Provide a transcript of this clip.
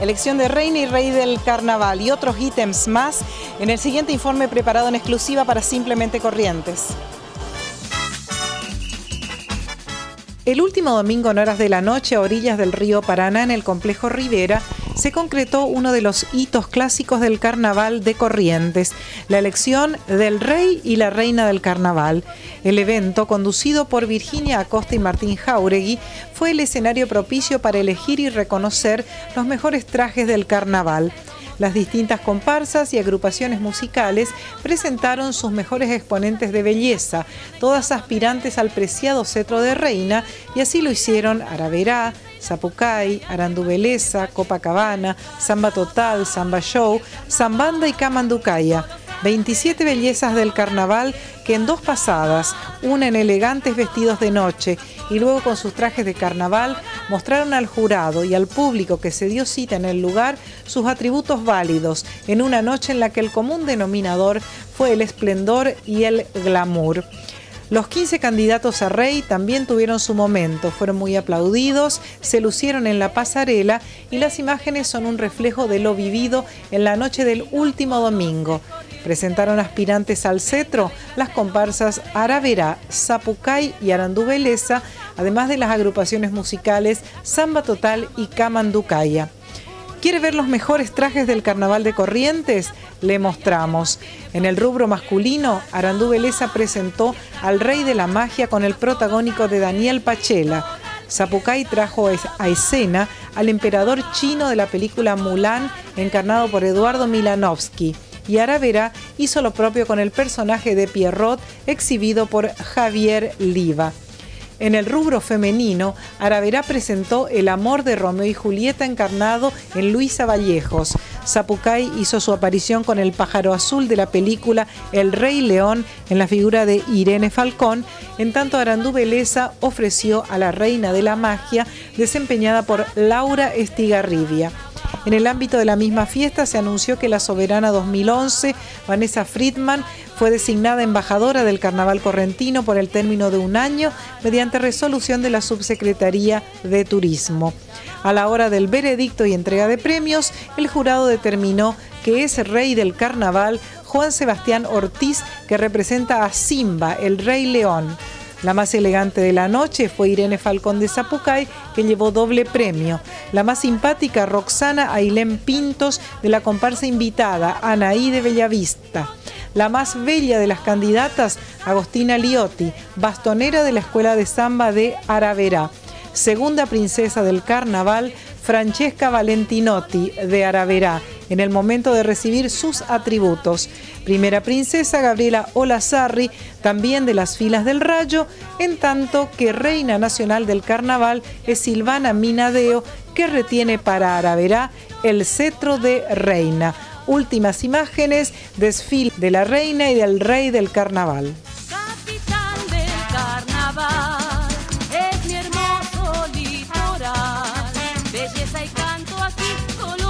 elección de reina y rey del carnaval y otros ítems más en el siguiente informe preparado en exclusiva para Simplemente Corrientes. El último domingo en horas de la noche a orillas del río Paraná en el complejo Rivera se concretó uno de los hitos clásicos del carnaval de Corrientes, la elección del rey y la reina del carnaval. El evento, conducido por Virginia Acosta y Martín Jauregui, fue el escenario propicio para elegir y reconocer los mejores trajes del carnaval. Las distintas comparsas y agrupaciones musicales presentaron sus mejores exponentes de belleza, todas aspirantes al preciado cetro de reina, y así lo hicieron Araverá, Zapucay, Arandubeleza, Copacabana, Samba Total, Samba Show, Zambanda y Camanducaya. 27 bellezas del carnaval que en dos pasadas, una en elegantes vestidos de noche y luego con sus trajes de carnaval, mostraron al jurado y al público que se dio cita en el lugar sus atributos válidos en una noche en la que el común denominador fue el esplendor y el glamour. Los 15 candidatos a rey también tuvieron su momento, fueron muy aplaudidos, se lucieron en la pasarela y las imágenes son un reflejo de lo vivido en la noche del último domingo. Presentaron aspirantes al cetro las comparsas Aravera, Zapucay y Arandubeleza, además de las agrupaciones musicales Samba Total y Camanducaya. ¿Quiere ver los mejores trajes del carnaval de Corrientes? Le mostramos. En el rubro masculino, Arandú Beleza presentó al Rey de la Magia con el protagónico de Daniel Pachela. Zapucay trajo a escena al emperador chino de la película Mulan, encarnado por Eduardo Milanovsky. Y Aravera hizo lo propio con el personaje de Pierrot, exhibido por Javier Liva. En el rubro femenino, Araverá presentó El amor de Romeo y Julieta encarnado en Luisa Vallejos. Zapucay hizo su aparición con el pájaro azul de la película El Rey León en la figura de Irene Falcón, en tanto Arandú Beleza ofreció a la Reina de la Magia, desempeñada por Laura Estigarribia. En el ámbito de la misma fiesta se anunció que la soberana 2011, Vanessa Friedman, fue designada embajadora del Carnaval Correntino por el término de un año mediante resolución de la Subsecretaría de Turismo. A la hora del veredicto y entrega de premios, el jurado determinó que es rey del carnaval Juan Sebastián Ortiz, que representa a Simba, el rey león. La más elegante de la noche fue Irene Falcón de Zapucay, que llevó doble premio. La más simpática, Roxana Ailén Pintos, de la comparsa invitada, Anaí de Bellavista. La más bella de las candidatas, Agostina Liotti, bastonera de la Escuela de Samba de Araverá. Segunda princesa del carnaval, Francesca Valentinotti de Araverá en el momento de recibir sus atributos. Primera princesa Gabriela Olazarri, también de las filas del Rayo, en tanto que reina nacional del carnaval es Silvana Minadeo, que retiene para Araverá el cetro de reina. Últimas imágenes, desfile de la reina y del rey del carnaval. Belleza y canto aquí solo.